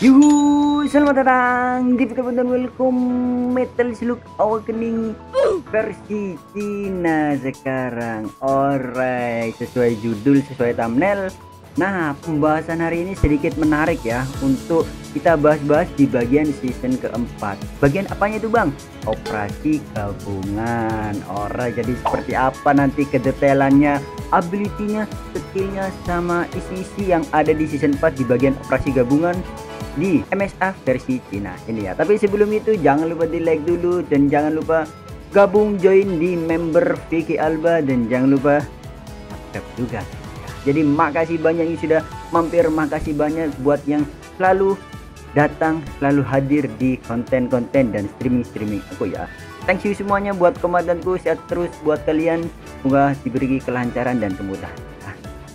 Yuhu, selamat datang di video welcome Metal Slug Awakening versi Cina sekarang. Alright, sesuai judul, sesuai thumbnail. Nah, pembahasan hari ini sedikit menarik ya Untuk kita bahas-bahas di bagian season keempat. Bagian apanya itu bang? Operasi gabungan. Alright, jadi seperti apa nanti kedetailannya Ability-nya, skillnya, sama isi-isi yang ada di season 4 di bagian operasi gabungan di MSA versi Cina ini ya tapi sebelum itu jangan lupa di like dulu dan jangan lupa gabung join di member Vicky Alba dan jangan lupa subscribe juga. Jadi makasih banyak yang sudah mampir makasih banyak buat yang selalu datang selalu hadir di konten-konten dan streaming-streaming aku ya. Thank you semuanya buat komandanku. Sehat terus buat kalian. Semoga diberi kelancaran dan kemudahan.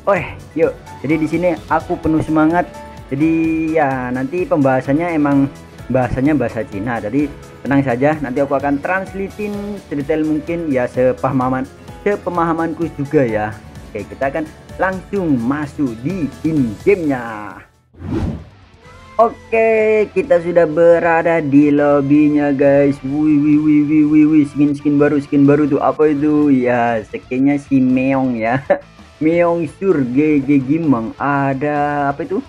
Oh yuk. Jadi di sini aku penuh semangat jadi ya nanti pembahasannya emang bahasanya bahasa Cina jadi tenang saja nanti aku akan translatein sedetail mungkin ya sepemahaman sepemahamanku juga ya oke kita akan langsung masuk di in gamenya Oke, kita sudah berada di lobbynya guys. Wih, wih, wih, wih, wih, wih, skin skin baru, skin baru tuh apa itu? Ya, skinnya si Meong ya. Meong Sur GG Gimang. Ada apa itu?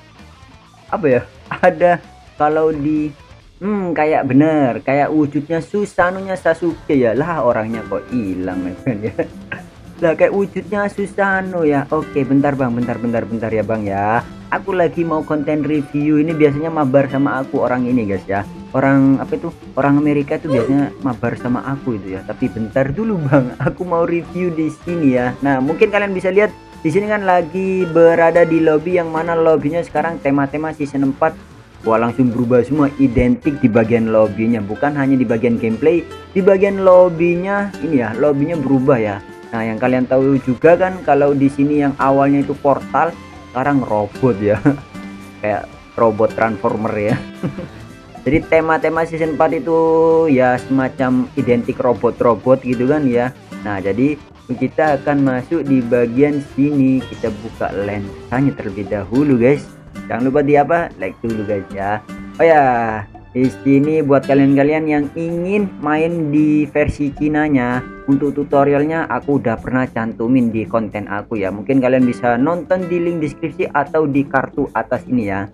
Apa ya? Ada kalau di hmm kayak bener kayak wujudnya Susanunya Sasuke ya. Lah orangnya kok hilang ya lah kayak wujudnya Susano ya. Oke bentar bang. Bentar bentar bentar ya bang ya. Aku lagi mau konten review. Ini biasanya mabar sama aku orang ini guys ya. Orang apa itu? Orang Amerika tuh biasanya mabar sama aku itu ya. Tapi bentar dulu bang. Aku mau review di sini ya. Nah mungkin kalian bisa lihat di sini kan lagi berada di lobby yang mana lobbynya sekarang tema-tema season 4 Wah langsung berubah semua identik di bagian lobbynya. Bukan hanya di bagian gameplay di bagian lobbynya ini ya lobbynya berubah ya. Nah yang kalian tahu juga kan kalau di sini yang awalnya itu portal sekarang robot ya. Kayak robot transformer ya. Jadi tema-tema season 4 itu ya semacam identik robot-robot gitu kan ya. Nah jadi kita akan masuk di bagian sini. Kita buka lensanya terlebih dahulu guys. Jangan lupa di apa? Like dulu guys ya. Oh ya. Di sini buat kalian-kalian yang ingin main di versi Cinanya untuk tutorialnya aku udah pernah cantumin di konten aku ya. Mungkin kalian bisa nonton di link deskripsi atau di kartu atas ini ya.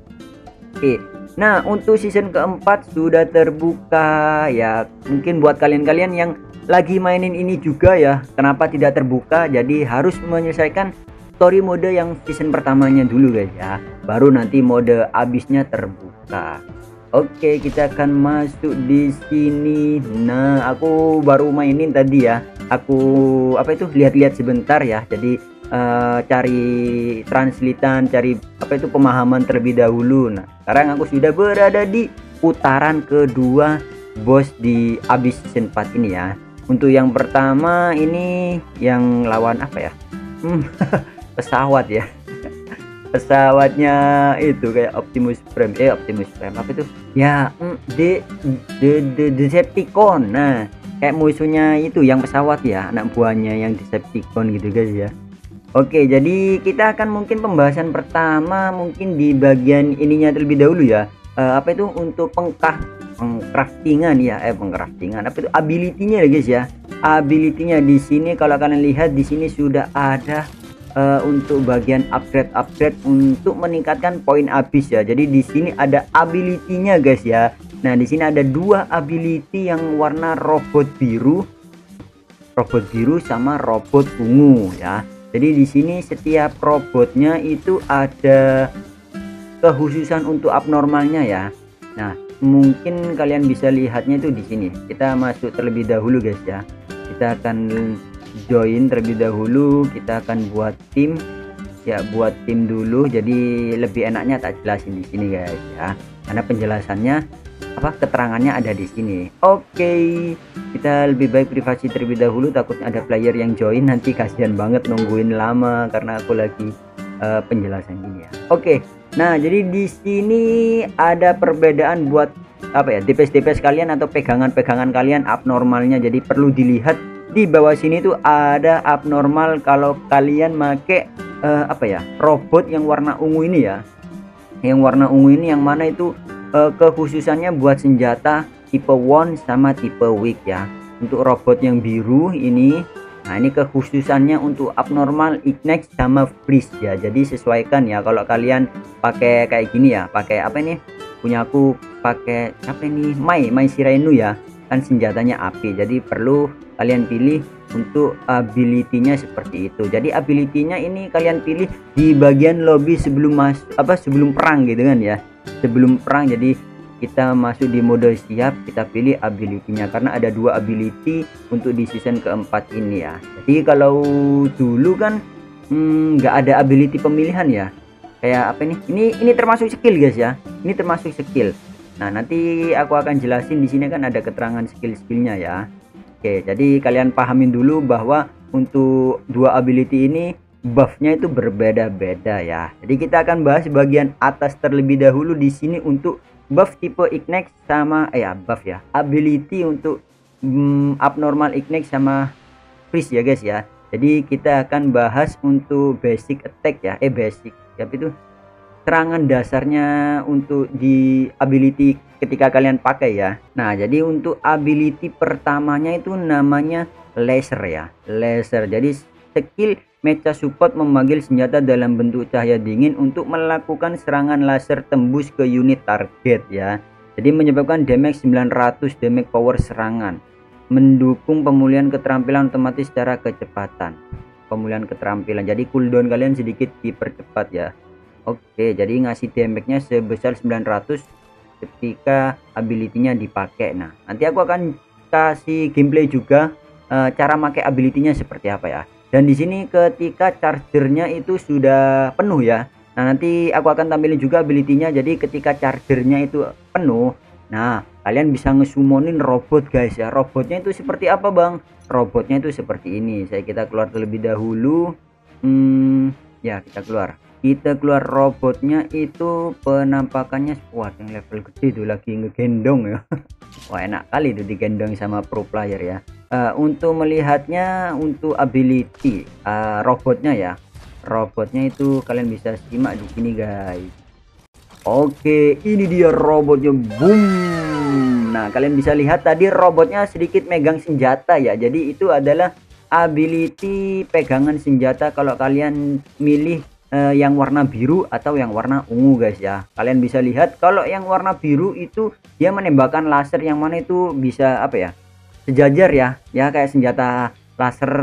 Oke. Nah untuk season keempat sudah terbuka ya. Mungkin buat kalian-kalian yang lagi mainin ini juga ya. Kenapa tidak terbuka? Jadi harus menyelesaikan story mode yang season pertamanya dulu guys ya. Baru nanti mode abisnya terbuka. Oke kita akan masuk di sini. Nah aku baru mainin tadi ya. Aku apa itu lihat-lihat sebentar ya. Jadi uh, cari translitan cari apa itu pemahaman terlebih dahulu. Nah sekarang aku sudah berada di putaran kedua bos di abis season 4 ini ya untuk yang pertama ini yang lawan apa ya? Hmm, pesawat ya. Pesawatnya itu kayak Optimus Prime. Eh Optimus Prime apa itu? Ya mm, de de de Decepticon. Nah kayak musuhnya itu yang pesawat ya anak buahnya yang Decepticon gitu guys ya. Oke jadi kita akan mungkin pembahasan pertama mungkin di bagian ininya terlebih dahulu ya. Uh, apa itu untuk pengkah pengcraftingan ya. Eh pengcraftingan. Apa itu? Ability-nya ya guys ya. Ability-nya di sini kalau kalian lihat di sini sudah ada uh, untuk bagian upgrade-upgrade untuk meningkatkan poin habis ya. Jadi di sini ada ability-nya guys ya. Nah di sini ada dua ability yang warna robot biru. Robot biru sama robot ungu ya. Jadi di sini setiap robotnya itu ada kekhususan untuk abnormalnya ya. Nah mungkin kalian bisa lihatnya itu di sini. Kita masuk terlebih dahulu guys ya. Kita akan join terlebih dahulu. Kita akan buat tim. Ya buat tim dulu. Jadi lebih enaknya tak jelasin di sini guys ya. Karena penjelasannya apa keterangannya ada di sini. Oke. Okay. kita lebih baik privasi terlebih dahulu. Takutnya ada player yang join. Nanti kasihan banget nungguin lama karena aku lagi uh, penjelasan ini ya. Oke. okay. Nah, jadi di sini ada perbedaan buat apa ya? DPS-DPS kalian atau pegangan-pegangan kalian abnormalnya. Jadi perlu dilihat di bawah sini tuh ada abnormal kalau kalian make uh, apa ya? robot yang warna ungu ini ya. Yang warna ungu ini yang mana itu uh, kekhususannya buat senjata tipe one sama tipe weak ya untuk robot yang biru ini nah ini kekhususannya untuk abnormal ignite sama freeze ya. Jadi sesuaikan ya kalau kalian pakai kayak gini ya. Pakai apa ini? Punya aku pakai apa ini? Mai Mai Shirainu ya. Kan senjatanya api jadi perlu kalian pilih untuk ability-nya seperti itu. Jadi ability-nya ini kalian pilih di bagian lobby sebelum mas apa sebelum perang gitu kan ya. Sebelum perang jadi kita masuk di mode siap kita pilih ability-nya. Karena ada dua ability untuk di season keempat ini ya. Jadi kalau dulu kan hmm, nggak hmm, ada ability pemilihan ya. Kayak apa nih ini ini termasuk skill guys ya. Ini termasuk skill. Nah nanti aku akan jelasin di sini kan ada keterangan skill-skillnya ya. Oke jadi kalian pahamin dulu bahwa untuk dua ability ini buffnya itu berbeda-beda ya. Jadi kita akan bahas bagian atas terlebih dahulu di sini untuk buff tipe ignite sama eh ya buff ya. Ability untuk mm, abnormal ignite sama freeze ya guys ya. Jadi kita akan bahas untuk basic attack ya eh basic. Tapi itu? Serangan dasarnya untuk di ability ketika kalian pakai ya. Nah jadi untuk ability pertamanya itu namanya laser ya. Laser. Jadi skill Mecha Support memanggil senjata dalam bentuk cahaya dingin untuk melakukan serangan laser tembus ke unit target ya. Jadi menyebabkan damage 900 damage power serangan. Mendukung pemulihan keterampilan otomatis secara kecepatan. Pemulihan keterampilan. Jadi cooldown kalian sedikit dipercepat ya. Oke, jadi ngasih damage-nya sebesar 900 ketika ability-nya dipakai. Nah, nanti aku akan kasih gameplay juga uh, cara pakai ability-nya seperti apa ya dan di sini ketika chargernya itu sudah penuh ya. Nah nanti aku akan tampilin juga ability-nya. Jadi ketika chargernya itu penuh nah kalian bisa ngesumonin robot guys ya. Robotnya itu seperti apa bang? Robotnya itu seperti ini. Saya kita keluar terlebih dahulu. Hmm ya kita keluar. Kita keluar robotnya itu penampakannya wah yang level gede itu lagi ngegendong ya. Wah enak kali itu digendong sama pro player ya uh, untuk melihatnya untuk ability uh, robotnya ya. Robotnya itu kalian bisa simak di sini guys. Oke ini dia robotnya. Boom. Nah kalian bisa lihat tadi robotnya sedikit megang senjata ya. Jadi itu adalah ability pegangan senjata kalau kalian milih uh, yang warna biru atau yang warna ungu guys ya. Kalian bisa lihat kalau yang warna biru itu dia menembakkan laser yang mana itu bisa apa ya sejajar ya. Ya kayak senjata laser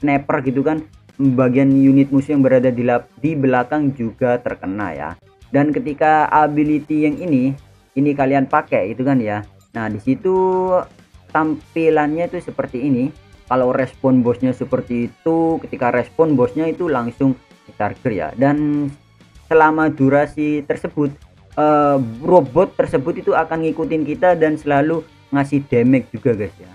sniper gitu kan. Bagian unit musuh yang berada di, di belakang juga terkena ya. Dan ketika ability yang ini ini kalian pakai itu kan ya. Nah di situ tampilannya itu seperti ini. Kalau respon bosnya seperti itu ketika respon bosnya itu langsung charger ya. Dan selama durasi tersebut uh, robot tersebut itu akan ngikutin kita dan selalu ngasih damage juga guys ya.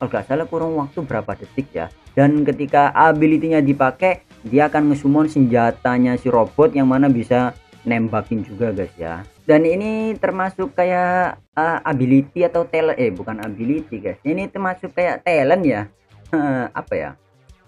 Kalau nggak salah kurang waktu berapa detik ya. Dan ketika ability-nya dipakai dia akan ngesumon senjatanya si robot yang mana bisa nembakin juga guys ya. Dan ini termasuk kayak uh, ability atau talent eh bukan ability guys. Ini termasuk kayak talent ya. Apa ya?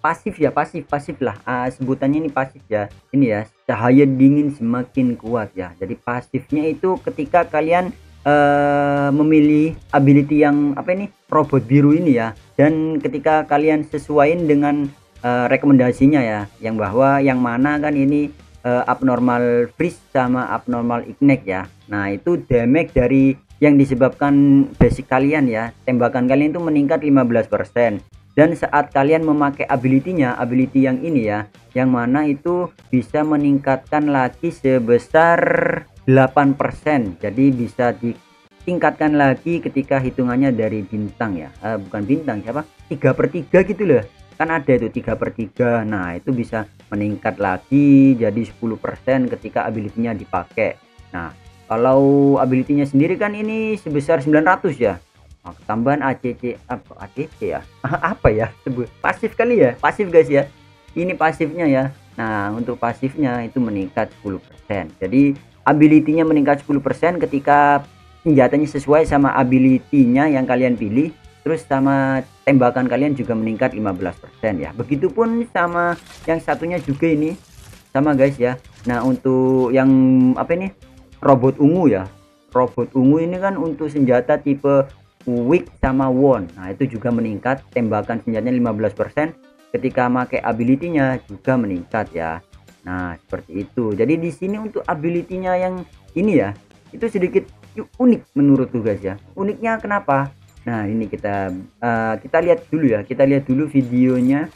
Pasif ya pasif pasif lah. Uh, sebutannya ini pasif ya. Ini ya cahaya dingin semakin kuat ya. Jadi pasifnya itu ketika kalian uh, memilih ability yang apa ini robot biru ini ya. Dan ketika kalian sesuaiin dengan uh, rekomendasinya ya yang bahwa yang mana kan ini uh, abnormal freeze sama abnormal ignite ya. Nah itu damage dari yang disebabkan basic kalian ya. Tembakan kalian itu meningkat 15% dan saat kalian memakai ability-nya ability yang ini ya yang mana itu bisa meningkatkan lagi sebesar 8% jadi bisa ditingkatkan lagi ketika hitungannya dari bintang ya. Uh, bukan bintang siapa? 3 per 3 gitu loh. Kan ada itu 3 per 3 nah itu bisa meningkat lagi jadi 10% ketika ability-nya dipakai. Nah kalau ability-nya sendiri kan ini sebesar 900 ya. Nah, tambahan ACC apa? ACC ya? Apa ya? Sebut. Pasif kali ya? Pasif guys ya? Ini pasifnya ya. Nah untuk pasifnya itu meningkat 10% jadi ability-nya meningkat 10% ketika senjatanya sesuai sama ability-nya yang kalian pilih. Terus sama tembakan kalian juga meningkat 15% ya. Begitupun sama yang satunya juga ini. Sama guys ya. Nah untuk yang apa ini? Robot ungu ya. Robot ungu ini kan untuk senjata tipe weak sama won. Nah itu juga meningkat. Tembakan senjatanya 15% ketika pakai ability-nya juga meningkat ya nah seperti itu. Jadi di sini untuk ability-nya yang ini ya itu sedikit unik menurut guys ya. Uniknya kenapa? Nah ini kita uh, kita lihat dulu ya. Kita lihat dulu videonya.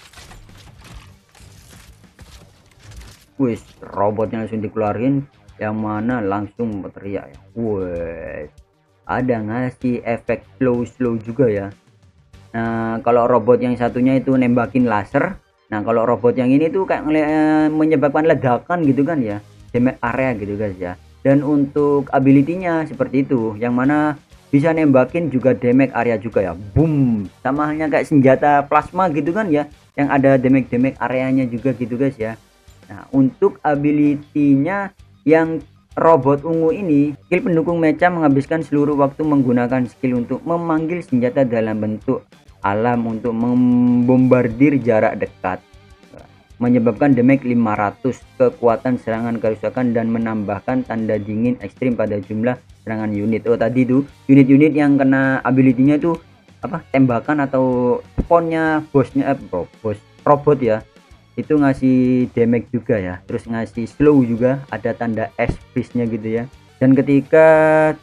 Wis robotnya langsung dikeluarin yang mana langsung teriak ya. Wes ada ngasih efek slow slow juga ya? Nah kalau robot yang satunya itu nembakin laser nah kalau robot yang ini tuh kayak eh, menyebabkan ledakan gitu kan ya damage area gitu guys ya. Dan untuk ability-nya seperti itu yang mana bisa nembakin juga damage area juga ya. Boom. Sama halnya kayak senjata plasma gitu kan ya yang ada damage damage areanya juga gitu guys ya. Nah, untuk ability-nya yang robot ungu ini, skill pendukung mecha menghabiskan seluruh waktu menggunakan skill untuk memanggil senjata dalam bentuk alam untuk membombardir jarak dekat. Menyebabkan damage 500 kekuatan serangan kerusakan dan menambahkan tanda dingin ekstrim pada jumlah serangan unit. Oh tadi tuh unit-unit yang kena ability-nya itu apa tembakan atau spawnnya bosnya eh, bos robot ya itu ngasih damage juga ya terus ngasih slow juga ada tanda S nya gitu ya dan ketika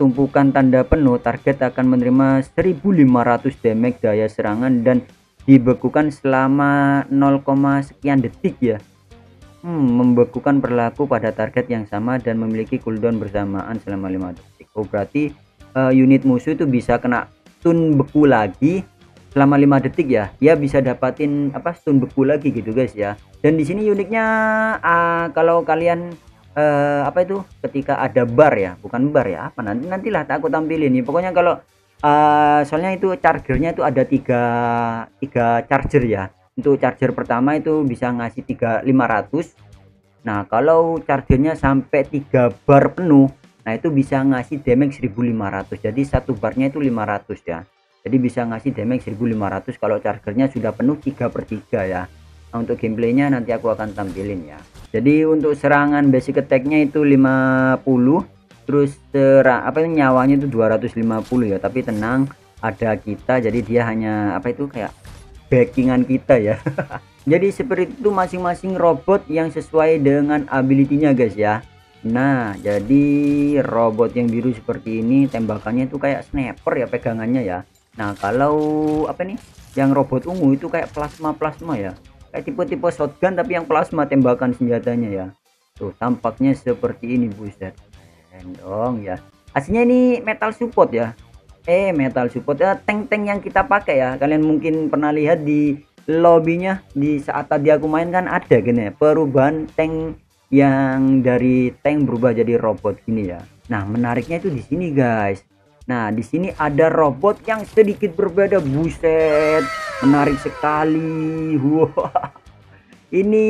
tumpukan tanda penuh target akan menerima 1500 damage daya serangan dan dibekukan selama 0, sekian detik ya. Hmm, membekukan berlaku pada target yang sama dan memiliki cooldown bersamaan selama 5 detik. Oh berarti uh, unit musuh itu bisa kena tun beku lagi selama 5 detik ya? Dia bisa dapatin apa stun beku lagi gitu guys ya? Dan di sini uniknya uh, kalau kalian uh, apa itu? Ketika ada bar ya bukan bar ya apa? Nanti nantilah tak aku tampilin nih pokoknya kalau uh, soalnya itu chargernya itu ada tiga tiga charger ya. Untuk charger pertama itu bisa ngasih tiga 500 nah kalau chargernya sampai tiga bar penuh nah itu bisa ngasih damage 1500 jadi satu barnya itu 500 ya. Jadi bisa ngasih damage 1500 kalau chargernya sudah penuh 3 per 3 ya nah, untuk gameplaynya nanti aku akan tampilin ya jadi untuk serangan basic attacknya itu 50 terus serang apa nyawanya itu 250 ya tapi tenang ada kita jadi dia hanya apa itu kayak backingan kita ya jadi seperti itu masing-masing robot yang sesuai dengan ability-nya guys ya Nah, jadi robot yang biru seperti ini tembakannya itu kayak sniper ya pegangannya ya. Nah, kalau apa nih? Yang robot ungu itu kayak plasma-plasma ya. Kayak tipe-tipe shotgun tapi yang plasma tembakan senjatanya ya. Tuh, tampaknya seperti ini buset. Dong ya. Aslinya ini metal support ya. Eh, metal support ya tank-tank yang kita pakai ya. Kalian mungkin pernah lihat di lobbynya di saat tadi aku main kan ada gini ya, perubahan tank yang dari tank berubah jadi robot gini ya. Nah, menariknya itu di sini guys Nah, di sini ada robot yang sedikit berbeda. Buset, menarik sekali. Wah. Ini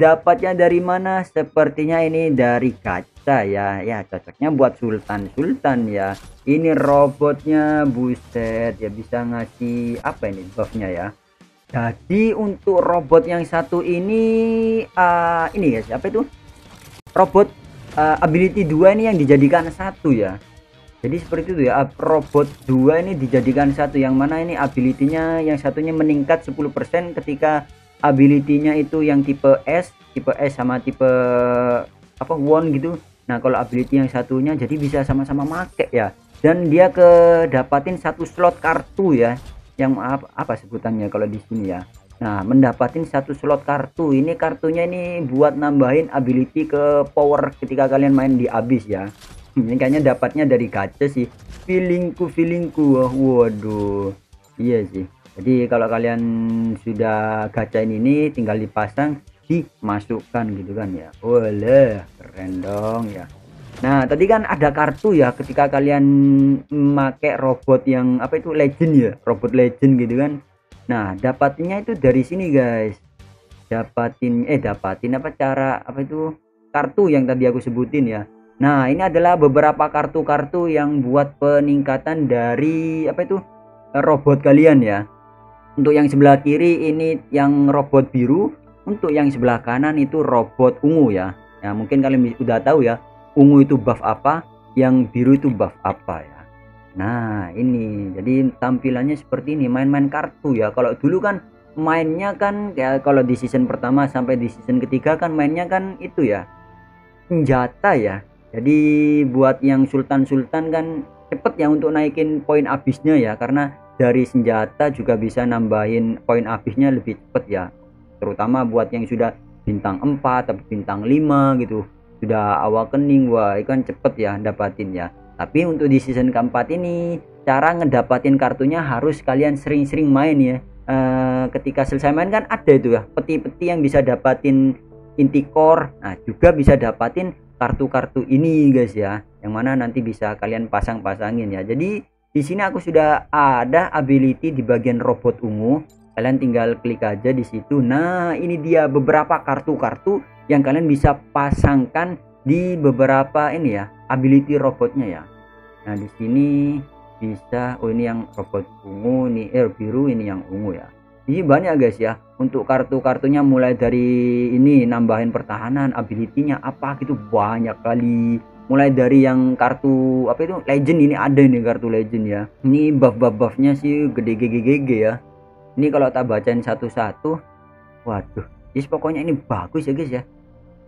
dapatnya dari mana? Sepertinya ini dari kaca ya. Ya, cocoknya buat sultan-sultan ya. Ini robotnya buset ya bisa ngasih apa ini buffnya ya. Jadi untuk robot yang satu ini uh, ini ya siapa itu? Robot uh, ability 2 ini yang dijadikan satu ya jadi seperti itu ya robot dua ini dijadikan satu. Yang mana ini ability-nya yang satunya meningkat 10% ketika ability-nya itu yang tipe S tipe S sama tipe apa one gitu. Nah kalau ability yang satunya jadi bisa sama-sama make ya. Dan dia kedapatin satu slot kartu ya. Yang apa, apa sebutannya kalau di sini ya? Nah mendapatin satu slot kartu. Ini kartunya ini buat nambahin ability ke power ketika kalian main di abis ya ini kayaknya dapatnya dari gacha sih. Feelingku feelingku. Waduh. Iya sih. Jadi kalau kalian sudah gacain ini tinggal dipasang dimasukkan gitu kan ya. Boleh keren dong ya. Nah tadi kan ada kartu ya ketika kalian memakai robot yang apa itu legend ya? Robot legend gitu kan. Nah dapatnya itu dari sini guys. Dapatin eh dapatin apa cara apa itu kartu yang tadi aku sebutin ya Nah, ini adalah beberapa kartu-kartu yang buat peningkatan dari apa itu robot kalian ya. Untuk yang sebelah kiri ini yang robot biru, untuk yang sebelah kanan itu robot ungu ya. Ya, mungkin kalian sudah tahu ya, ungu itu buff apa, yang biru itu buff apa ya nah ini jadi tampilannya seperti ini main-main kartu ya kalau dulu kan mainnya kan ya kalau di season pertama sampai di season ketiga kan mainnya kan itu ya senjata ya jadi buat yang sultan-sultan kan cepet ya untuk naikin poin habisnya ya karena dari senjata juga bisa nambahin poin habisnya lebih cepet ya. Terutama buat yang sudah bintang 4 atau bintang 5 gitu. Sudah awal kening wah itu kan cepet ya dapatin ya. Tapi untuk di season keempat ini cara ngedapatin kartunya harus kalian sering-sering main ya. E, ketika selesai main kan ada itu ya peti-peti yang bisa dapatin inti core. Nah juga bisa dapatin kartu-kartu ini guys ya yang mana nanti bisa kalian pasang-pasangin ya. Jadi di sini aku sudah ada ability di bagian robot ungu. Kalian tinggal klik aja di situ. Nah ini dia beberapa kartu-kartu yang kalian bisa pasangkan di beberapa ini ya ability robotnya ya. Nah di sini bisa oh ini yang robot ungu ini air biru ini yang ungu ya ini banyak guys ya. Untuk kartu-kartunya mulai dari ini nambahin pertahanan ability-nya apa gitu banyak kali. Mulai dari yang kartu apa itu legend ini ada ini kartu legend ya. Ini buff buff buffnya sih gede gede gede ya. Ini kalau tak bacain satu-satu waduh yes pokoknya ini bagus ya guys ya.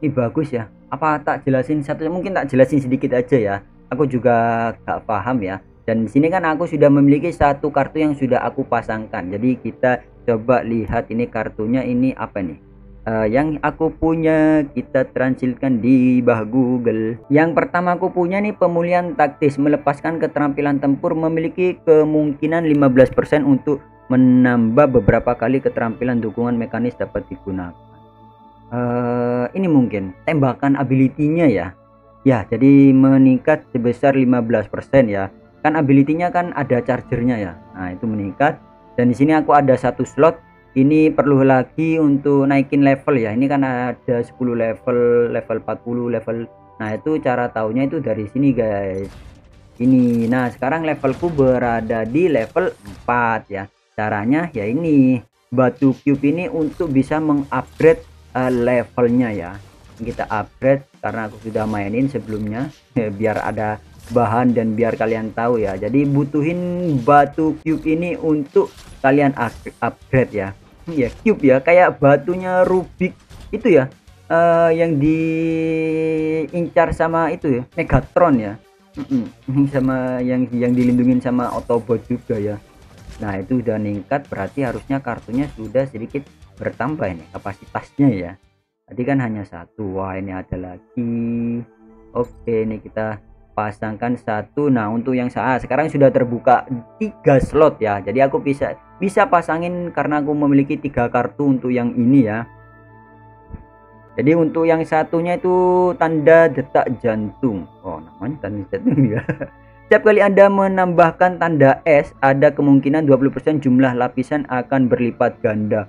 Ini bagus ya. Apa tak jelasin satu mungkin tak jelasin sedikit aja ya. Aku juga gak paham ya. Dan di sini kan aku sudah memiliki satu kartu yang sudah aku pasangkan. Jadi kita coba lihat ini kartunya ini apa nih? Uh, yang aku punya kita transilkan di bah Google. Yang pertama aku punya nih pemulihan taktis. Melepaskan keterampilan tempur memiliki kemungkinan 15% untuk menambah beberapa kali keterampilan dukungan mekanis dapat digunakan. Uh, ini mungkin tembakan ability-nya ya. Ya jadi meningkat sebesar 15% ya. Kan ability-nya kan ada chargernya ya. Nah itu meningkat dan di sini aku ada satu slot. Ini perlu lagi untuk naikin level ya. Ini kan ada 10 level level 40 level nah itu cara taunya itu dari sini guys. Ini. Nah sekarang levelku berada di level 4 ya. Caranya ya ini. Batu cube ini untuk bisa mengupgrade uh, levelnya ya. Kita upgrade karena aku sudah mainin sebelumnya. Biar ada bahan dan biar kalian tahu ya. Jadi butuhin batu cube ini untuk kalian upgrade ya. Ya cube ya kayak batunya Rubik itu ya uh, yang diincar sama itu ya Megatron ya. Sama yang yang dilindungin sama Autobot juga ya. Nah itu udah meningkat berarti harusnya kartunya sudah sedikit bertambah ini kapasitasnya ya. Tadi kan hanya satu. Wah ini ada lagi. Oke ini kita pasangkan satu. Nah untuk yang saat sekarang sudah terbuka tiga slot ya. Jadi aku bisa bisa pasangin karena aku memiliki tiga kartu untuk yang ini ya. Jadi untuk yang satunya itu tanda detak jantung. Oh namanya tanda jantung ya. Setiap kali anda menambahkan tanda S ada kemungkinan 20% jumlah lapisan akan berlipat ganda.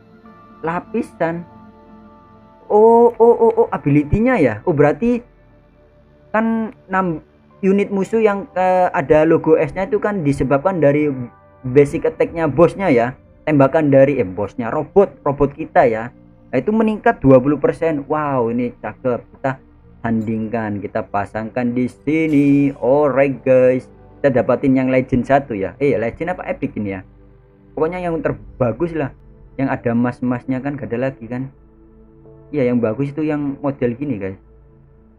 Lapisan? Oh oh oh oh ability-nya ya? Oh berarti kan unit musuh yang uh, ada logo S-nya itu kan disebabkan dari basic attack-nya bosnya ya. Tembakan dari eh bosnya robot, robot kita ya. Nah, itu meningkat 20%. Wow, ini cakep. Kita tandingkan, kita pasangkan di sini. Alright guys. Kita dapatin yang legend satu ya. Eh, legend apa epic ini ya? Pokoknya yang terbagus lah. Yang ada emas-emasnya kan gak ada lagi kan. Iya, yang bagus itu yang model gini guys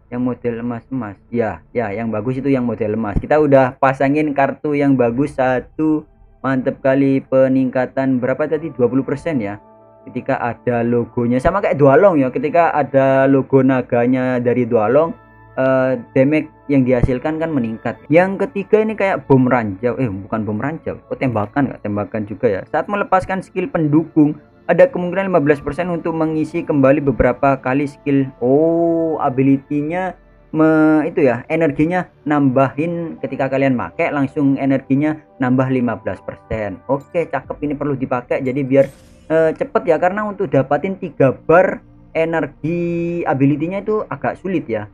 yang model emas-emas. Ya ya yang bagus itu yang model emas. Kita udah pasangin kartu yang bagus. Satu mantep kali peningkatan berapa tadi? 20% ya. Ketika ada logonya. Sama kayak dualong ya. Ketika ada logo naganya dari dualong uh, damage yang dihasilkan kan meningkat. Yang ketiga ini kayak bom ranjau. Eh bukan bom ranjau. Oh tembakan? Nggak tembakan juga ya. Saat melepaskan skill pendukung ada kemungkinan 15% untuk mengisi kembali beberapa kali skill. Oh ability-nya me, itu ya energinya nambahin ketika kalian pakai langsung energinya nambah 15% oke cakep ini perlu dipakai jadi biar uh, cepet ya karena untuk dapatin 3 bar energi ability-nya itu agak sulit ya.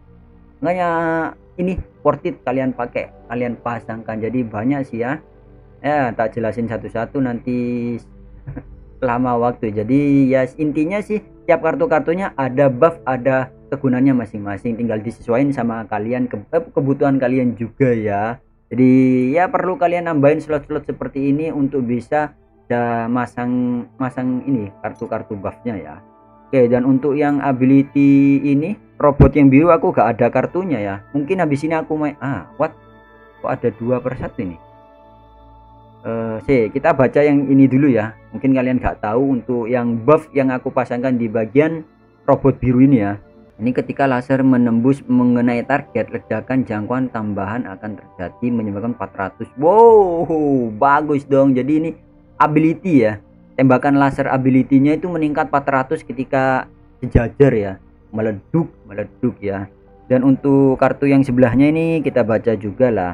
Makanya ini worth it kalian pakai kalian pasangkan. Jadi banyak sih ya. Ya tak jelasin satu-satu nanti lama waktu. Jadi ya intinya sih tiap kartu-kartunya ada buff ada kegunaannya masing-masing. Tinggal disesuaikan sama kalian ke, eh, kebutuhan kalian juga ya. Jadi ya perlu kalian nambahin slot-slot seperti ini untuk bisa ada masang masang ini kartu-kartu buffnya ya. Oke dan untuk yang ability ini robot yang biru aku gak ada kartunya ya. Mungkin habis ini aku main ah what? Kok ada dua per satu ini uh, sih kita baca yang ini dulu ya. Mungkin kalian gak tahu untuk yang buff yang aku pasangkan di bagian robot biru ini ya. Ini ketika laser menembus mengenai target ledakan jangkauan tambahan akan terjadi menyebabkan 400 wow bagus dong. Jadi ini ability ya. Tembakan laser ability-nya itu meningkat 400 ketika sejajar ya. Meleduk meleduk ya. Dan untuk kartu yang sebelahnya ini kita baca juga lah.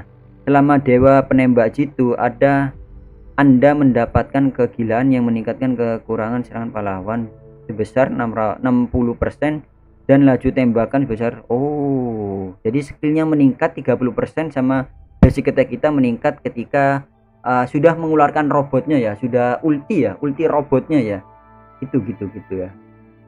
Selama dewa penembak jitu ada anda mendapatkan kegilaan yang meningkatkan kekurangan serangan pahlawan sebesar 60% dan laju tembakan sebesar oh jadi skillnya meningkat 30% sama basic attack kita meningkat ketika uh, sudah mengeluarkan robotnya ya sudah ulti ya ulti robotnya ya. Itu gitu gitu ya.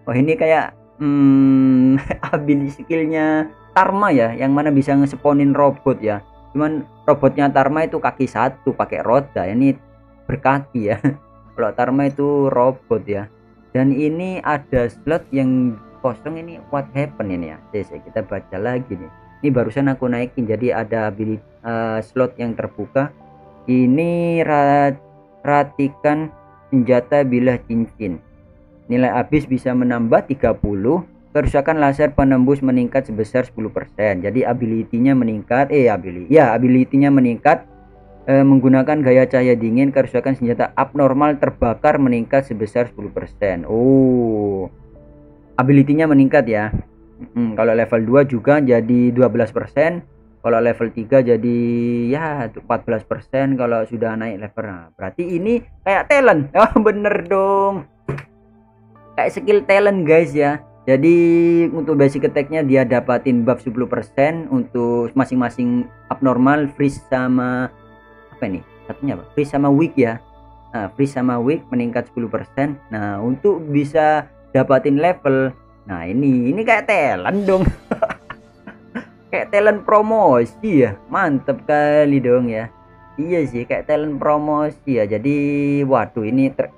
Oh ini kayak hmm, ability skillnya Tarma ya yang mana bisa ngesponin robot ya. Cuman robotnya Tarma itu kaki satu pakai roda ini berkaki ya. Kalau Tarma itu robot ya. Dan ini ada slot yang kosong ini what happen ini ya? Oke, kita baca lagi nih. Ini barusan aku naikin jadi ada ability uh, slot yang terbuka. Ini rat ratikan senjata bilah cincin. Nilai habis bisa menambah 30 kerusakan laser penembus meningkat sebesar 10% jadi ability-nya meningkat eh ability ya ability-nya meningkat eh, menggunakan gaya cahaya dingin kerusakan senjata abnormal terbakar meningkat sebesar 10% oh ability-nya meningkat ya. Hmm, kalau level 2 juga jadi 12% kalau level 3 jadi ya 14% kalau sudah naik level. Nah, berarti ini kayak talent. Oh bener dong. Kayak skill talent guys ya. Jadi untuk basic attacknya dia dapatin buff 10% untuk masing-masing abnormal freeze sama apa ini satunya apa? Freeze sama weak ya. Nah freeze sama weak meningkat 10% nah untuk bisa dapatin level nah ini ini kayak talent dong. Kayak talent promosi ya. Mantep kali dong ya. Iya sih kayak talent promosi ya. Jadi waduh ini ter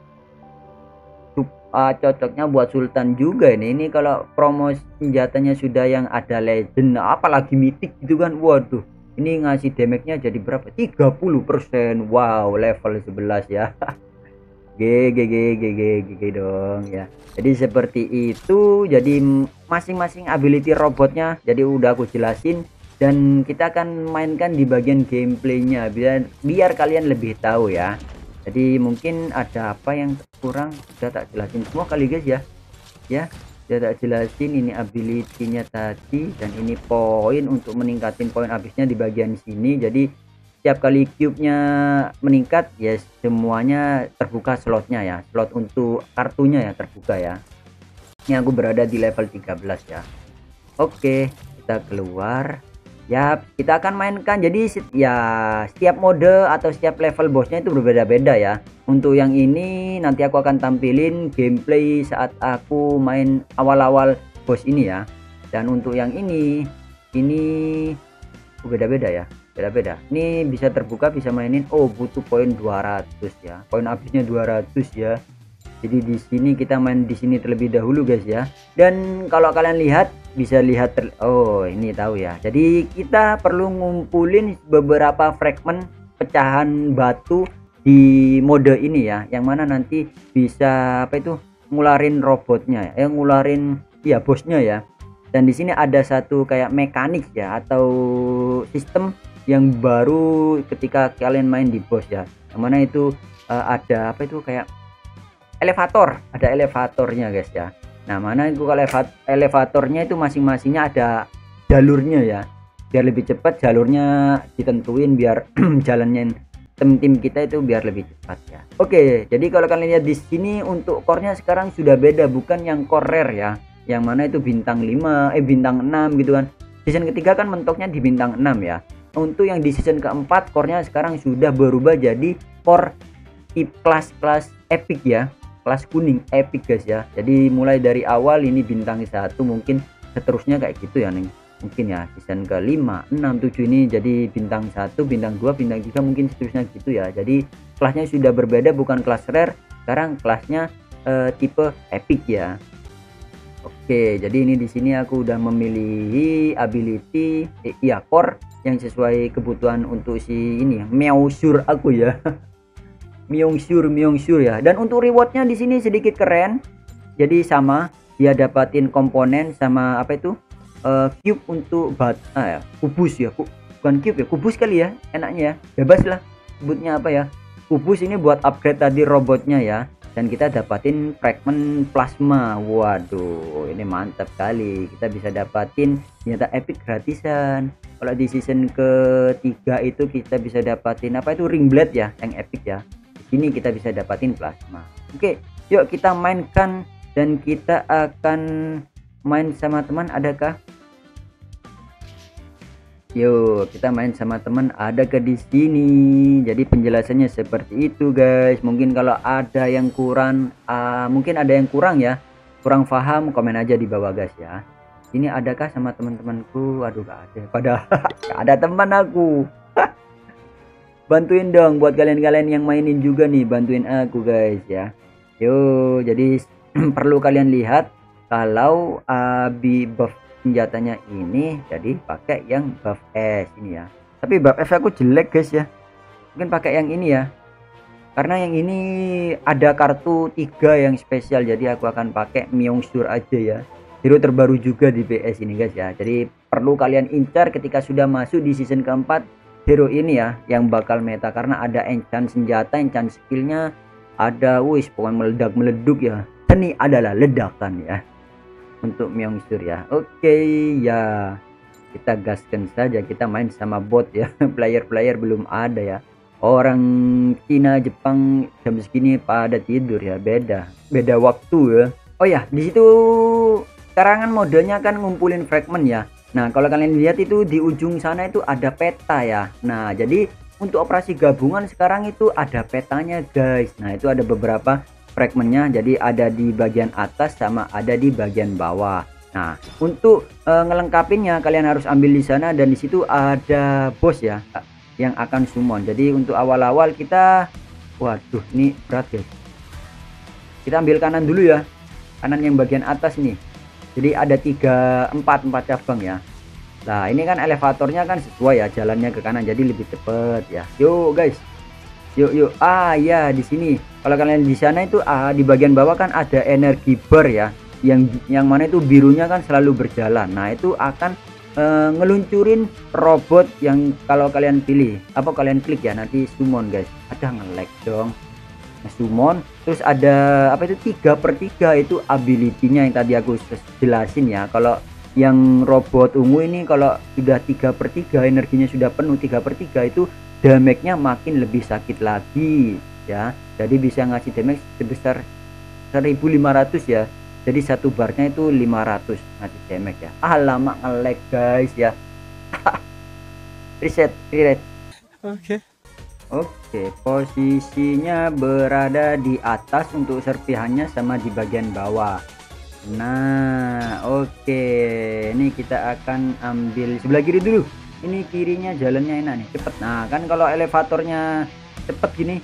uh, cocoknya buat Sultan juga ini. Ini kalau promo senjatanya sudah yang ada legend apalagi mitik gitu kan. Waduh ini ngasih damage-nya jadi berapa? 30% wow level 11 ya. GG GG GG dong ya. Jadi seperti itu jadi masing-masing ability robotnya jadi udah aku jelasin. Dan kita akan mainkan di bagian gameplaynya biar biar kalian lebih tahu ya. Jadi mungkin ada apa yang kurang sudah tak jelasin. Semua kali guys ya. Ya tak jelasin ini ability-nya tadi dan ini poin untuk meningkatin poin habisnya di bagian sini. Jadi setiap kali cube-nya meningkat ya semuanya terbuka slotnya ya. Slot untuk kartunya ya terbuka ya. Ini aku berada di level 13 ya. Oke kita keluar ya kita akan mainkan. Jadi ya setiap mode atau setiap level bosnya itu berbeda-beda ya. Untuk yang ini nanti aku akan tampilin gameplay saat aku main awal-awal bos ini ya. Dan untuk yang ini ini beda-beda ya beda-beda. Ini bisa terbuka bisa mainin. Oh butuh poin 200 ya. Poin habisnya 200 ya jadi di sini kita main di sini terlebih dahulu guys ya. Dan kalau kalian lihat bisa lihat oh ini tahu ya. Jadi kita perlu ngumpulin beberapa fragment pecahan batu di mode ini ya yang mana nanti bisa apa itu ngularin robotnya ya eh, ngularin ya bosnya ya. Dan di sini ada satu kayak mekanik ya atau sistem yang baru ketika kalian main di bos ya. Yang mana itu uh, ada apa itu kayak elevator ada elevatornya guys ya. Nah mana itu elevatornya itu masing-masingnya ada jalurnya ya. Biar lebih cepat jalurnya ditentuin biar jalannya tim-tim kita itu biar lebih cepat ya. Oke jadi kalau kalian lihat di sini untuk core-nya sekarang sudah beda bukan yang core ya. Yang mana itu bintang 5 eh bintang 6 gitu kan. Season ketiga kan mentoknya di bintang 6 ya. Untuk yang di season keempat core-nya sekarang sudah berubah jadi core tip kelas-kelas epic ya kelas kuning. Epic guys ya. Jadi mulai dari awal ini bintang satu mungkin seterusnya kayak gitu ya nih mungkin ya season ke 5 6 7 ini jadi bintang 1 bintang 2 bintang 3 mungkin seterusnya gitu ya. Jadi kelasnya sudah berbeda bukan kelas rare. Sekarang kelasnya uh, tipe epic ya. Oke, jadi ini di sini aku udah memilih ability eh, iya core yang sesuai kebutuhan untuk si ini ya, aku ya. Meowsur, Meowsur ya. Dan untuk rewardnya di sini sedikit keren. Jadi sama, dia dapatin komponen sama apa itu? Uh, cube untuk bat ah, ya, kubus ya. Bukan cube ya, kubus kali ya. Enaknya ya. Bebas lah sebutnya apa ya. Kubus ini buat upgrade tadi robotnya ya dan kita dapatin fragment plasma waduh ini mantap kali kita bisa dapatin ternyata epic gratisan kalau di season ketiga itu kita bisa dapatin apa itu ring blade ya yang epic ya sini kita bisa dapatin plasma oke yuk kita mainkan dan kita akan main sama teman adakah Yuk, kita main sama teman ada ke di sini. Jadi penjelasannya seperti itu, guys. Mungkin kalau ada yang kurang uh, mungkin ada yang kurang ya. Kurang paham komen aja di bawah, guys ya. Ini adakah sama teman-temanku? Aduh, gak ada. Padahal ada teman aku. Bantuin dong buat kalian-kalian yang mainin juga nih, bantuin aku, guys ya. Yuk, jadi perlu kalian lihat kalau abi buff senjatanya ini jadi pakai yang buff S ini ya. Tapi buff F aku jelek guys ya. Mungkin pakai yang ini ya. Karena yang ini ada kartu tiga yang spesial jadi aku akan pakai Myongsur aja ya. Hero terbaru juga di PS ini guys ya. Jadi perlu kalian incar ketika sudah masuk di season keempat hero ini ya yang bakal meta. Karena ada enchant senjata enchant skillnya ada wis pokoknya meledak meleduk ya. Ini adalah ledakan ya untuk Myongsur ya. Oke ya kita gaskan saja. Kita main sama bot ya. Player-player belum ada ya. Orang Cina Jepang jam segini pada tidur ya. Beda beda waktu ya. Oh ya di situ karangan modenya kan ngumpulin fragment ya nah kalau kalian lihat itu di ujung sana itu ada peta ya. Nah jadi untuk operasi gabungan sekarang itu ada petanya guys. Nah itu ada beberapa fragmentnya. Jadi ada di bagian atas sama ada di bagian bawah. Nah untuk e, ngelengkapinnya kalian harus ambil di sana dan di situ ada bos ya yang akan summon. Jadi untuk awal-awal kita waduh ini berat guys. Kita ambil kanan dulu ya. Kanan yang bagian atas nih jadi ada tiga empat empat cabang ya. Nah ini kan elevatornya kan sesuai ya jalannya ke kanan jadi lebih cepet ya. Yuk guys. Yuk yuk. Ah ya di sini. Kalau kalian di sana itu ah, di bagian bawah kan ada energi bar ya. Yang yang mana itu birunya kan selalu berjalan. Nah itu akan uh, ngeluncurin robot yang kalau kalian pilih. Apa kalian klik ya nanti summon guys. Ada nge-lag dong nah, summon terus ada apa itu tiga per tiga itu ability-nya yang tadi aku jelasin ya. Kalau yang robot ungu ini kalau sudah tiga per tiga energinya sudah penuh tiga per tiga itu damage-nya makin lebih sakit lagi ya. Jadi bisa ngasih damage sebesar 1500 ya. Jadi satu barnya itu 500 ngasih damage ya. Alamak ngelag guys ya. Reset reset. Oke. okay. Oke posisinya berada di atas untuk serpihannya sama di bagian bawah. Nah oke. Ini kita akan ambil sebelah kiri dulu. Ini kirinya jalannya enak nih cepet. Nah kan kalau elevatornya cepet gini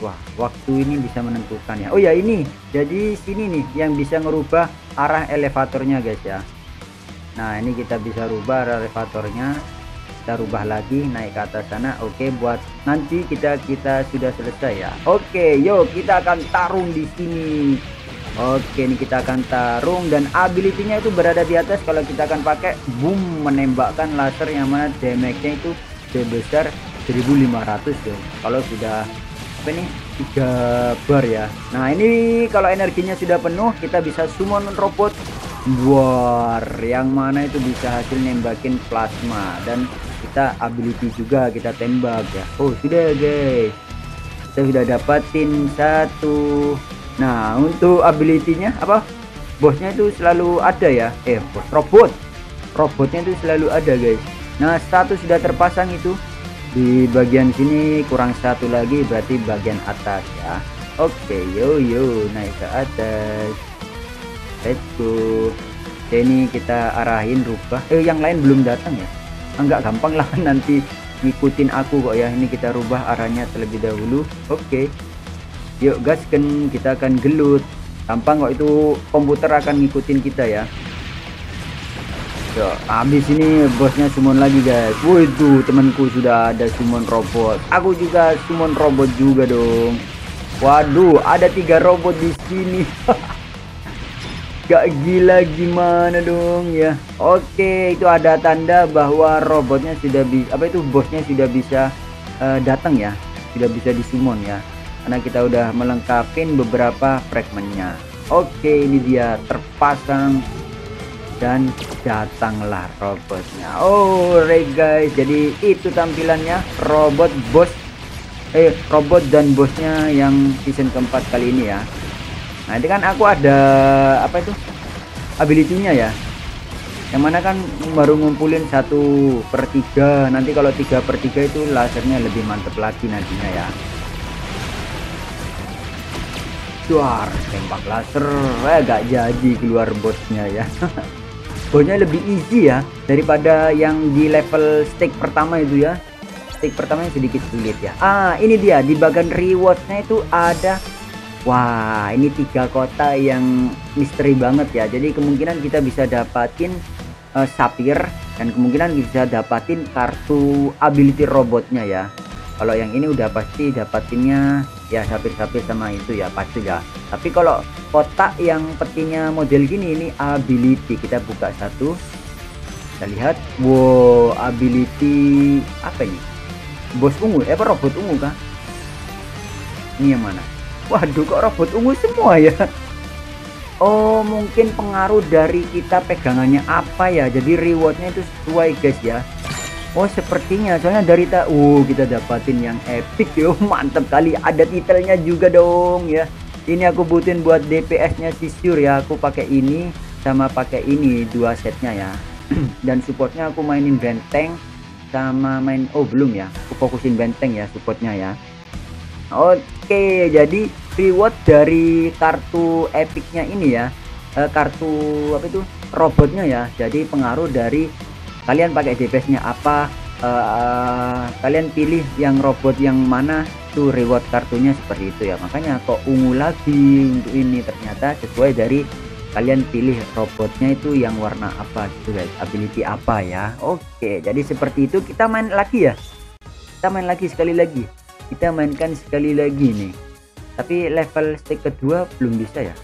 wah waktu ini bisa menentukan ya. Oh ya ini. Jadi sini nih yang bisa ngerubah arah elevatornya guys ya. Nah ini kita bisa rubah arah elevatornya kita rubah lagi naik ke atas sana. Oke buat nanti kita kita sudah selesai ya. Oke yuk kita akan tarung di sini. Oke ini kita akan tarung dan ability-nya itu berada di atas. Kalau kita akan pakai boom menembakkan laser yang mana damage-nya itu sebesar 1500 ya kalau sudah apa nih tiga bar ya. Nah ini kalau energinya sudah penuh kita bisa summon robot war yang mana itu bisa hasil nembakin plasma. Dan kita ability juga kita tembak ya. Oh sudah guys. Kita sudah dapatin satu. Nah untuk ability-nya apa? Bosnya itu selalu ada ya? Eh bos robot. Robotnya itu selalu ada guys. Nah satu sudah terpasang itu. Di bagian sini kurang satu lagi berarti bagian atas ya. Oke yo yo naik ke atas let's go ya ini kita arahin rubah eh yang lain belum datang ya enggak gampang lah nanti ngikutin aku kok ya ini kita rubah arahnya terlebih dahulu oke yuk gas kan kita akan gelut gampang kok itu komputer akan ngikutin kita ya Yo, habis ini bosnya summon lagi guys. Woi itu temanku sudah ada summon robot. Aku juga summon robot juga dong. Waduh, ada tiga robot di sini. Gak gila gimana dong ya. Oke, itu ada tanda bahwa robotnya sudah bisa apa itu bosnya sudah bisa uh, datang ya. Sudah bisa disummon ya. Karena kita udah melengkapi beberapa fragmentnya. Oke, ini dia terpasang dan datanglah robotnya oh right guys jadi itu tampilannya robot bos eh robot dan bosnya yang season keempat kali ini ya ini kan aku ada apa itu? Ability-nya ya. Yang mana kan baru ngumpulin satu per tiga. Nanti kalau tiga per tiga itu lasernya lebih mantep lagi nantinya ya. Duar, tembak laser. Eh gak jadi keluar bosnya ya. Bosnya lebih easy ya daripada yang di level stake pertama itu ya. Stake pertama yang sedikit sulit ya. Ah ini dia. Di bagian rewardnya itu ada wah ini tiga kota yang misteri banget ya. Jadi kemungkinan kita bisa dapatin uh, sapir dan kemungkinan bisa dapatin kartu ability robotnya ya. Kalau yang ini udah pasti dapatinnya ya sapir-sapir sama itu ya pasti ya. Tapi kalau kotak yang petinya model gini ini ability. Kita buka satu. Kita lihat. Wow ability apa ini? Bos ungu eh robot ungu kah ini yang mana waduh kok robot ungu semua ya? Oh mungkin pengaruh dari kita pegangannya apa ya? Jadi rewardnya itu sesuai guys ya. Oh sepertinya. Soalnya dari tak uh kita dapatin yang epic yo. Mantap kali. Ada titelnya juga dong ya. Ini aku butuhin buat DPS nya si Sure ya. Aku pakai ini sama pakai ini dua setnya ya. Dan supportnya aku mainin benteng sama main oh belum ya. Aku fokusin benteng ya supportnya ya. Oke jadi reward dari kartu epicnya ini ya. Eh, kartu apa itu? Robotnya ya. Jadi pengaruh dari kalian pakai DPS nya apa uh, kalian pilih yang robot yang mana tuh reward kartunya seperti itu ya. Makanya kok ungu lagi untuk ini. Ternyata sesuai dari kalian pilih robotnya itu yang warna apa gitu guys. Ability apa ya. Oke jadi seperti itu. Kita main lagi ya. Kita main lagi sekali lagi. Kita mainkan sekali lagi nih tapi level stake kedua belum bisa ya?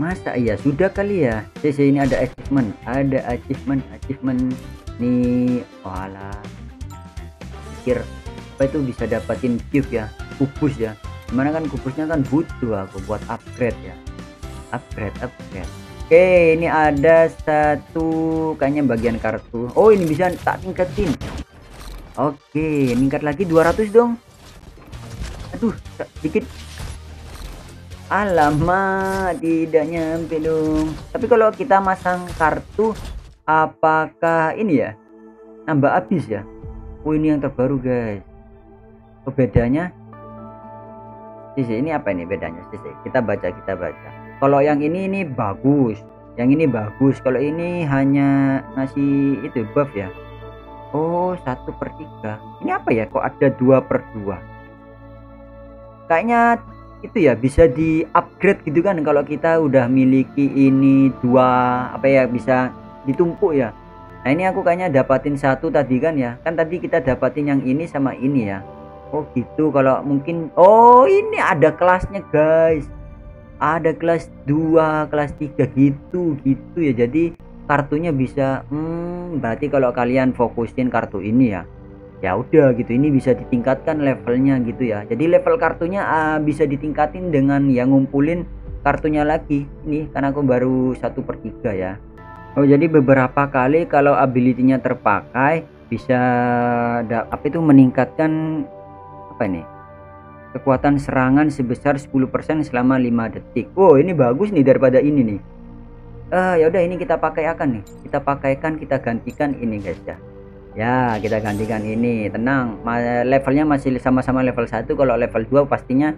Masa iya? Sudah kali ya? CC ini ada achievement. Ada achievement achievement. Nih wala. Pikir apa itu bisa dapatin cube ya? Kubus ya? Di mana kan kubusnya kan butuh aku buat upgrade ya? Upgrade upgrade. Oke ini ada satu kayaknya bagian kartu. Oh ini bisa tak tingkatin. Oke meningkat lagi 200 dong aduh sedikit. Alamat tidak nyampe dong. Tapi kalau kita masang kartu apakah ini ya? Nambah habis ya? Oh ini yang terbaru guys. Oh, bedanya? Sisi ini apa ini bedanya sisi kita baca kita baca. Kalau yang ini ini bagus. Yang ini bagus. Kalau ini hanya ngasih itu buff ya? Oh satu per tiga. Ini apa ya? Kok ada dua per dua kayaknya itu ya bisa di upgrade gitu kan kalau kita udah miliki ini dua apa ya bisa ditumpuk ya. Nah ini aku kayaknya dapatin satu tadi kan ya. Kan tadi kita dapatin yang ini sama ini ya. Oh gitu. Kalau mungkin oh ini ada kelasnya guys. Ada kelas 2 kelas 3 gitu gitu ya. Jadi kartunya bisa hmm, berarti kalau kalian fokusin kartu ini ya ya udah gitu ini bisa ditingkatkan levelnya gitu ya. Jadi level kartunya uh, bisa ditingkatin dengan yang ngumpulin kartunya lagi. Ini karena aku baru satu per tiga ya. Oh jadi beberapa kali kalau ability-nya terpakai bisa apa itu meningkatkan apa ini kekuatan serangan sebesar 10% selama 5 detik. Oh ini bagus nih daripada ini nih. Uh, ya udah ini kita pakai akan nih. Kita pakaikan kita gantikan ini guys ya ya kita gantikan ini. Tenang levelnya masih sama-sama level 1 kalau level 2 pastinya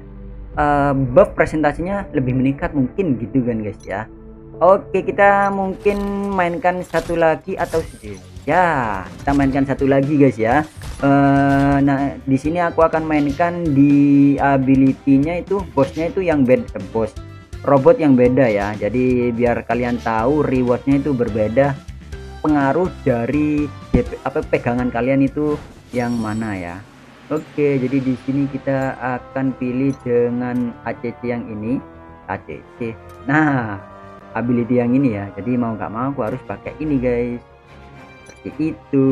uh, buff presentasinya lebih meningkat mungkin gitu kan guys ya. Oke, kita mungkin mainkan satu lagi atau ya, kita mainkan satu lagi guys ya. Uh, nah, di sini aku akan mainkan di ability-nya itu bosnya itu yang beda eh, bos robot yang beda ya. Jadi biar kalian tahu rewardnya itu berbeda pengaruh dari apa pegangan kalian itu yang mana ya. Oke, jadi di sini kita akan pilih dengan ACC yang ini. ACC. Nah, ability yang ini ya jadi mau nggak mau aku harus pakai ini guys seperti itu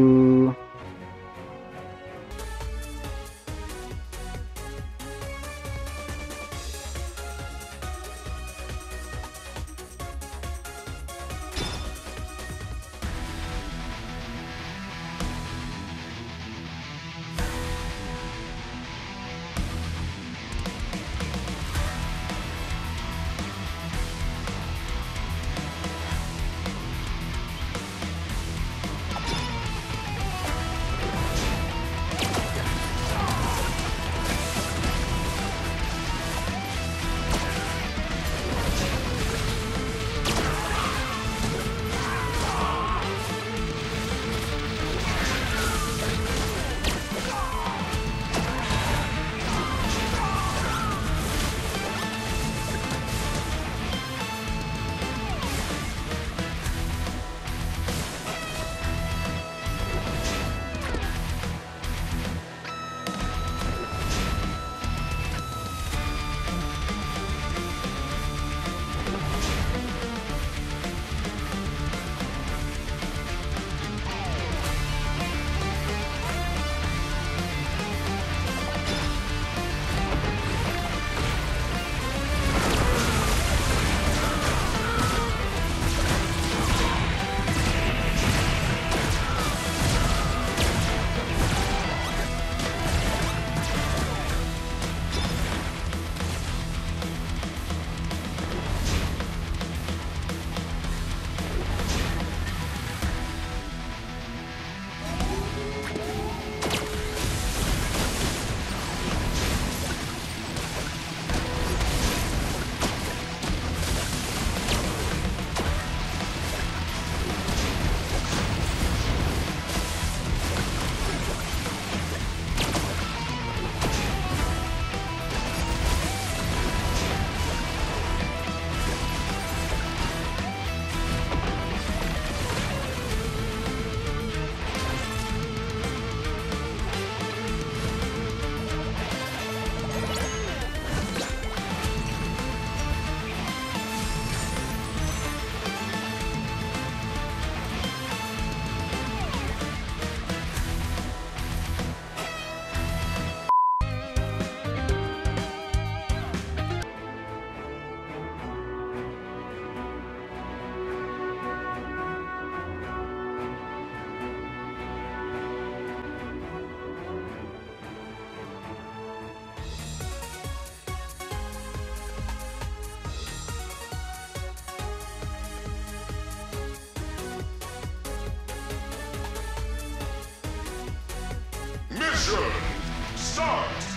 start!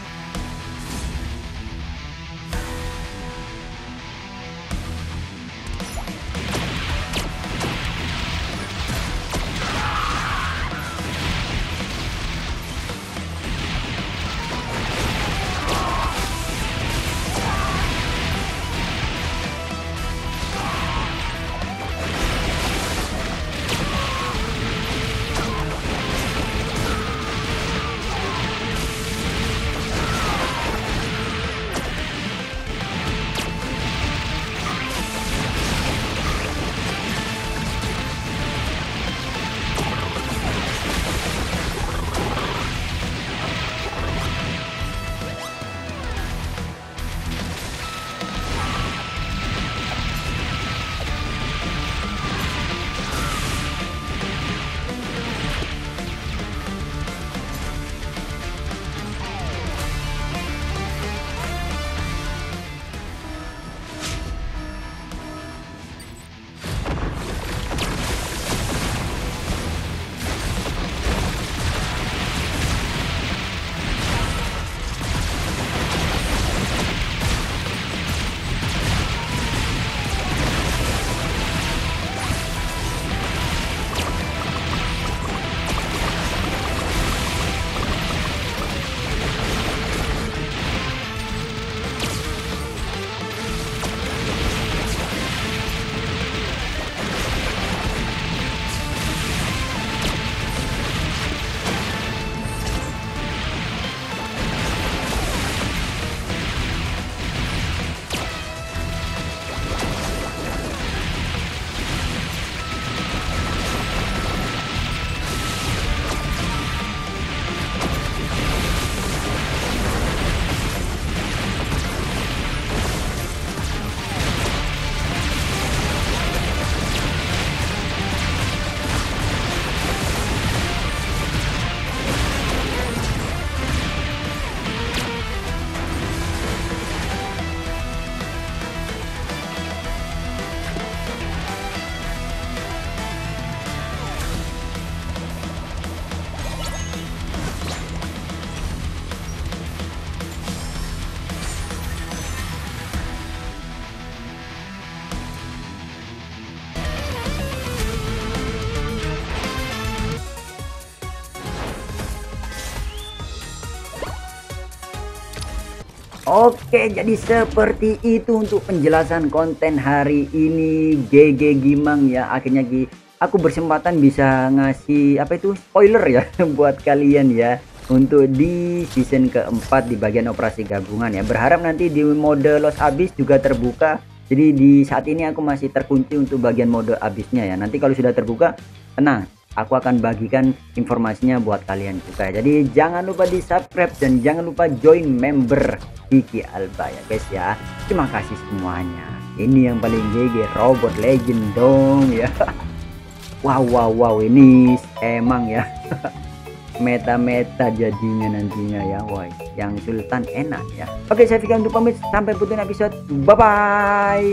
Oke, jadi seperti itu untuk penjelasan konten hari ini GG Gimang ya. Akhirnya Gi aku bersempatan bisa ngasih apa itu spoiler ya buat kalian ya untuk di season keempat di bagian operasi gabungan ya. Berharap nanti di mode Los Abyss juga terbuka. Jadi di saat ini aku masih terkunci untuk bagian mode abisnya ya. Nanti kalau sudah terbuka, tenang, aku akan bagikan informasinya buat kalian juga. Jadi jangan lupa di subscribe dan jangan lupa join member Kiki Alba ya guys ya. Terima kasih semuanya. Ini yang paling GG robot legend dong ya. Wow wow wow ini emang ya. Meta-meta jadinya nantinya ya woi. Yang sultan enak ya. Oke saya Fikar untuk pamit. Sampai putus episode. Bye bye